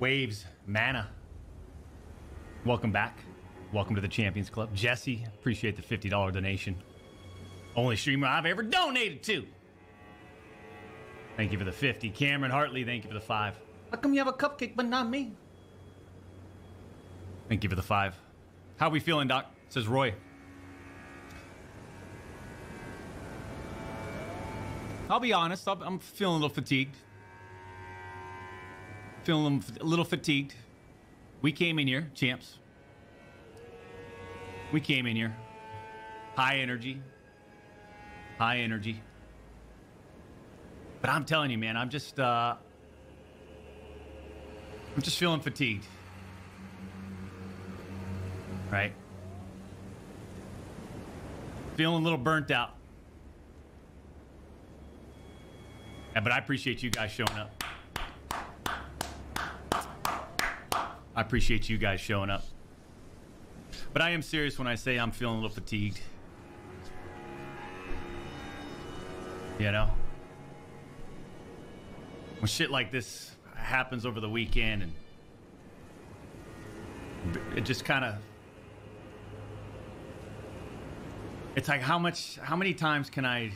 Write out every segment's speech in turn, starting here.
Waves, Mana. Welcome back. Welcome to the Champions Club. Jesse, appreciate the $50 donation. Only streamer I've ever donated to. Thank you for the 50. Cameron Hartley, thank you for the 5. How come you have a cupcake but not me? Thank you for the 5. How are we feeling, Doc? Says Roy. I'll be honest, i am feeling a little fatigued. Feeling a little fatigued. We came in here, champs. We came in here. High energy. High energy. But I'm telling you, man, I'm just uh I'm just feeling fatigued. Right? Feeling a little burnt out. Yeah, but I appreciate you guys showing up. I appreciate you guys showing up. But I am serious when I say I'm feeling a little fatigued. You know? When shit like this happens over the weekend and it just kind of it's like how much how many times can i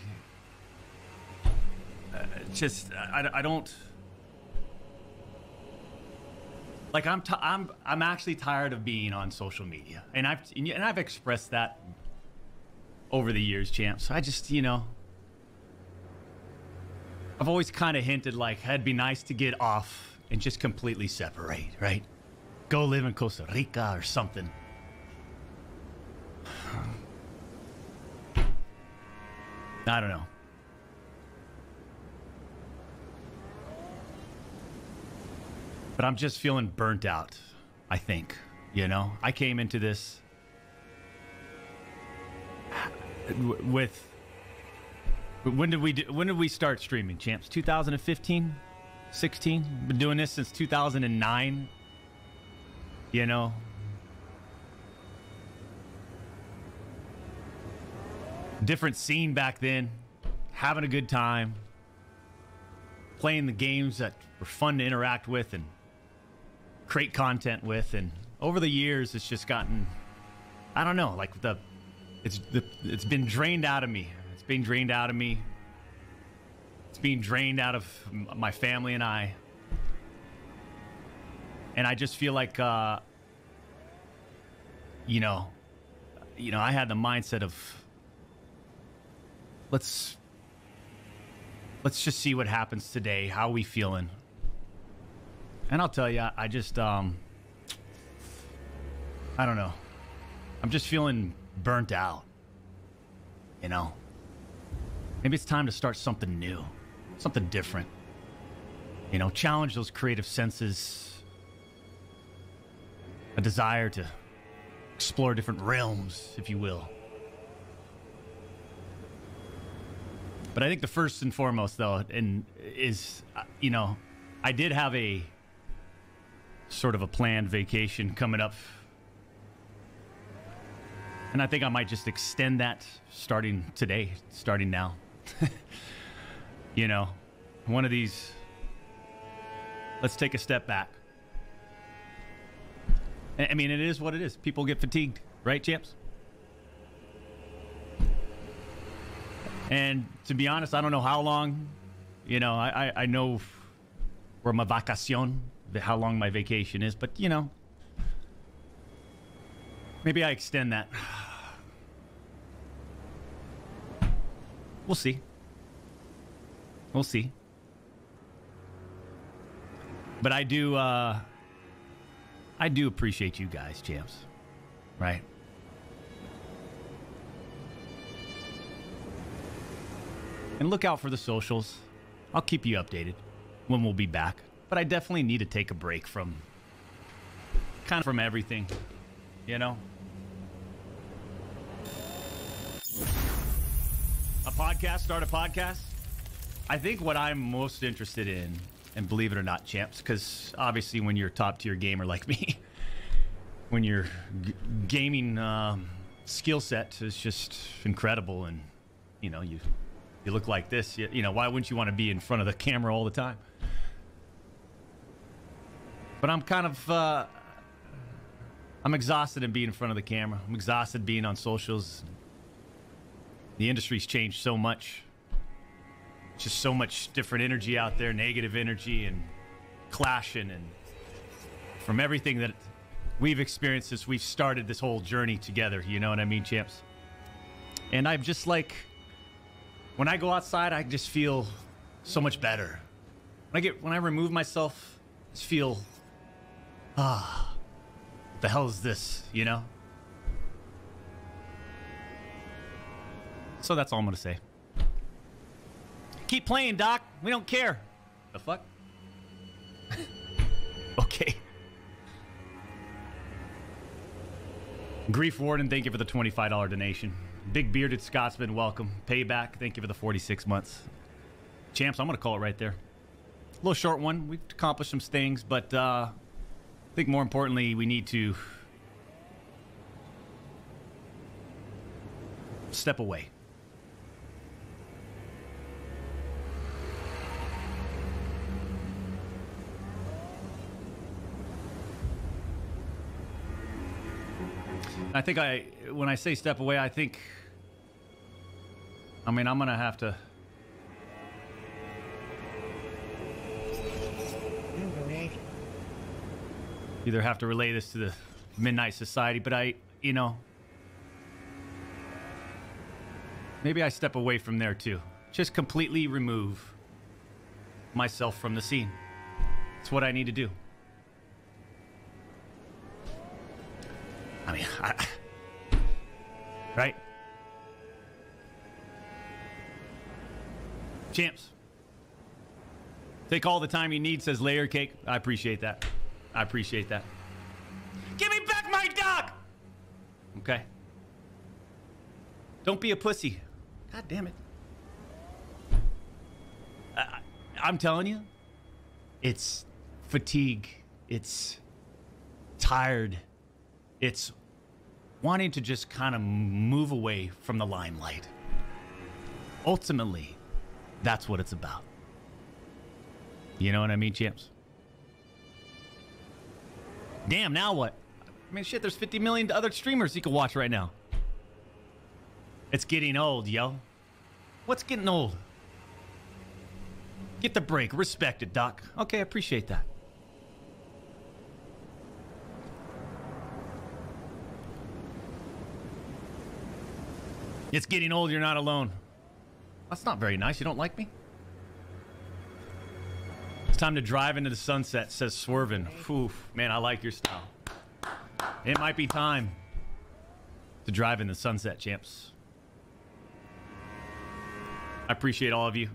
uh, just I, I don't like I'm t- I'm I'm actually tired of being on social media, and I've and I've expressed that over the years, champ. So I just you know I've always kind of hinted like it'd be nice to get off and just completely separate, right? Go live in Costa Rica or something. I don't know. But I'm just feeling burnt out, I think. You know, I came into this with when did we do, when did we start streaming? Champs 2015 16 been doing this since 2009 you know? Different scene back then. Having a good time. Playing the games that were fun to interact with and create content with, and over the years, it's just gotten, I don't know, like the, it's the, it's been drained out of me. It's been drained out of me. It's being drained out of my family and I. And I just feel like, uh, you know, you know, I had the mindset of let's let's just see what happens today. How we feeling? And I'll tell you, I just, um, I don't know. I'm just feeling burnt out. You know? Maybe it's time to start something new, something different. You know, challenge those creative senses, a desire to explore different realms, if you will. But I think the first and foremost, though, and is, uh, you know, I did have a sort of a planned vacation coming up. And I think I might just extend that starting today, starting now. you know, one of these, let's take a step back. I mean, it is what it is. People get fatigued, right, champs? And to be honest, I don't know how long. You know, I, I, I know where my vacacion how long my vacation is, but you know, maybe I extend that. We'll see. We'll see. But I do, uh, I do appreciate you guys, champs. Right? And look out for the socials. I'll keep you updated when we'll be back but I definitely need to take a break from kind of from everything, you know? A podcast, start a podcast. I think what I'm most interested in, and believe it or not, champs, because obviously when you're a top tier gamer like me, when your g- gaming um, skill set is just incredible, and you know you you look like this, you, you know why wouldn't you want to be in front of the camera all the time? But I'm kind of uh, I'm exhausted in being in front of the camera. I'm exhausted being on socials. The industry's changed so much. Just so much different energy out there, negative energy and clashing and from everything that we've experienced since we've started this whole journey together, you know what I mean, champs? And I'm just like when I go outside, I just feel so much better. When I get when I remove myself, I just feel ah the hell is this, you know? So that's all I'm gonna say. Keep playing, Doc. We don't care. The fuck? okay. Grief Warden, thank you for the $25 donation. Big Bearded Scotsman, welcome. Payback, thank you for the 46 months. Champs, I'm going to call it right there. A little short one. We've accomplished some things, but uh, I think more importantly, we need to step away. I think I, when I say step away, I think, I mean, I'm going to have to. Either have to relay this to the Midnight Society, but I, you know, maybe I step away from there too. Just completely remove myself from the scene. It's what I need to do. I mean, I, right? Champs. Take all the time you need, says Layer Cake. I appreciate that. I appreciate that. Give me back my dog! Okay. Don't be a pussy. God damn it. I, I'm telling you, it's fatigue. It's tired. It's wanting to just kind of move away from the limelight. Ultimately, that's what it's about. You know what I mean, champs? Damn, now what? I mean, shit, there's 50 million other streamers you can watch right now. It's getting old, yo. What's getting old? Get the break. Respect it, Doc. Okay, I appreciate that. It's getting old, you're not alone. That's not very nice. You don't like me? Time to drive into the sunset, says Swervin. Oof, man, I like your style. It might be time to drive in the sunset, champs. I appreciate all of you.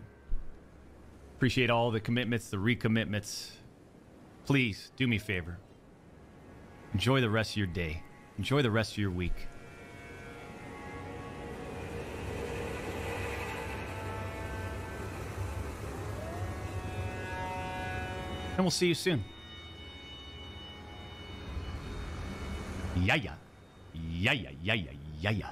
Appreciate all the commitments, the recommitments. Please do me a favor. Enjoy the rest of your day. Enjoy the rest of your week. And we'll see you soon. Yeah, yeah. Yeah, yeah, yeah, yeah, yeah, yeah.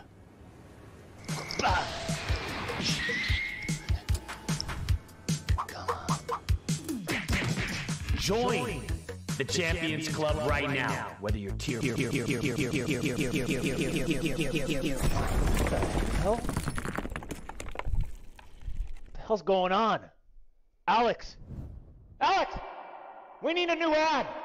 Join the Champions Club right now. Whether you're tier hell? What the hell's going on? Alex! Alex! We need a new ad!